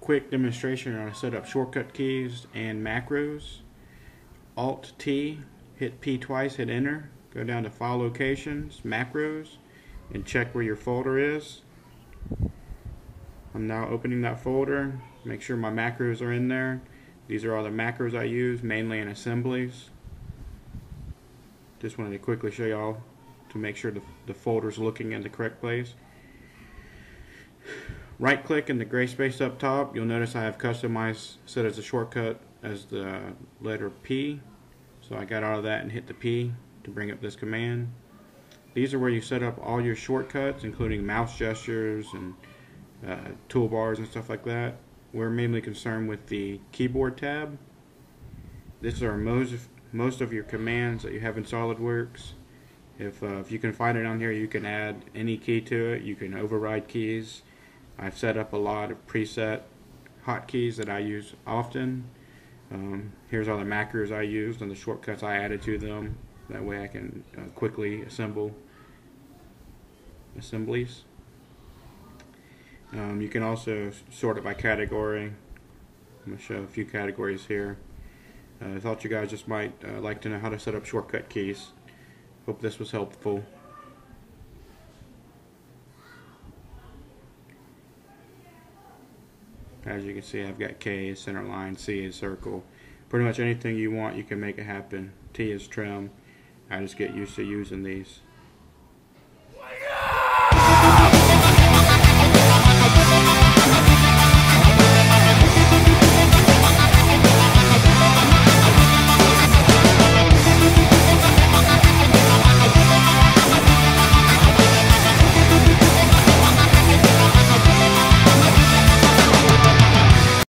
quick demonstration on how to set up shortcut keys and macros. Alt T, hit P twice, hit enter, go down to file locations, macros, and check where your folder is. I'm now opening that folder, make sure my macros are in there. These are all the macros I use, mainly in assemblies. Just wanted to quickly show y'all to make sure the, the folder's looking in the correct place. Right click in the gray space up top, you'll notice I have customized set as a shortcut as the letter P. So I got out of that and hit the P to bring up this command. These are where you set up all your shortcuts, including mouse gestures and uh, toolbars and stuff like that. We're mainly concerned with the keyboard tab. These are most most of your commands that you have in SolidWorks. If, uh, if you can find it on here, you can add any key to it. You can override keys. I've set up a lot of preset hotkeys that I use often. Um, here's all the macros I used and the shortcuts I added to them. That way I can uh, quickly assemble assemblies. Um, you can also sort it by category. I'm going to show a few categories here. Uh, I thought you guys just might uh, like to know how to set up shortcut keys. Hope this was helpful. As you can see, I've got K as center line, C as circle. Pretty much anything you want, you can make it happen. T is trim. I just get used to using these.